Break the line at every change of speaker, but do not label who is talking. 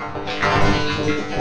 Música